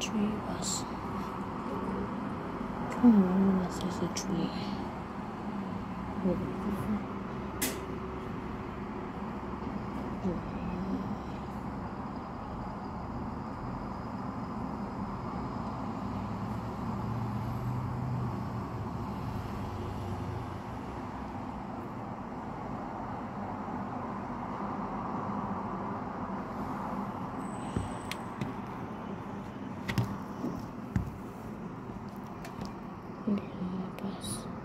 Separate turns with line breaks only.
tree was. Oh, there's a tree. Oh. lima.